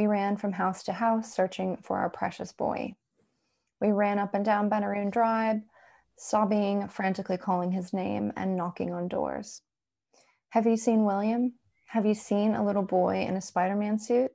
We ran from house to house searching for our precious boy. We ran up and down Benaroon Drive, sobbing, frantically calling his name and knocking on doors. Have you seen William? Have you seen a little boy in a Spider Man suit?